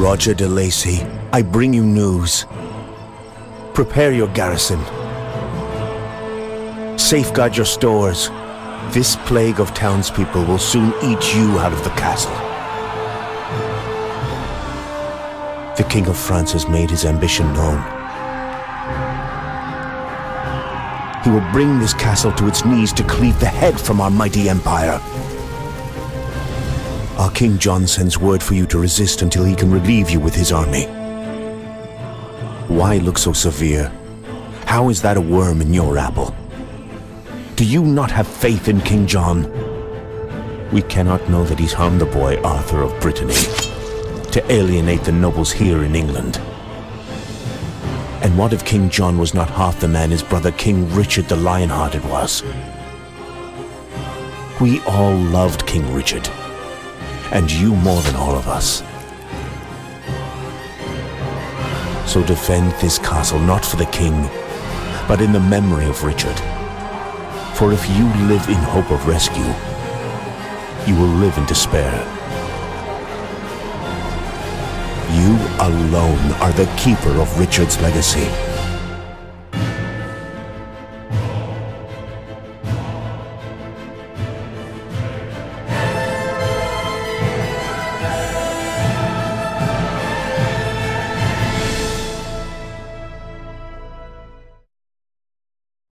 Roger de Lacy, I bring you news. Prepare your garrison. Safeguard your stores. This plague of townspeople will soon eat you out of the castle. The King of France has made his ambition known. He will bring this castle to its knees to cleave the head from our mighty empire. Our King John sends word for you to resist until he can relieve you with his army. Why look so severe? How is that a worm in your apple? Do you not have faith in King John? We cannot know that he's harmed the boy Arthur of Brittany to alienate the nobles here in England. And what if King John was not half the man his brother King Richard the Lionhearted was? We all loved King Richard and you more than all of us. So defend this castle not for the king, but in the memory of Richard. For if you live in hope of rescue, you will live in despair. You alone are the keeper of Richard's legacy.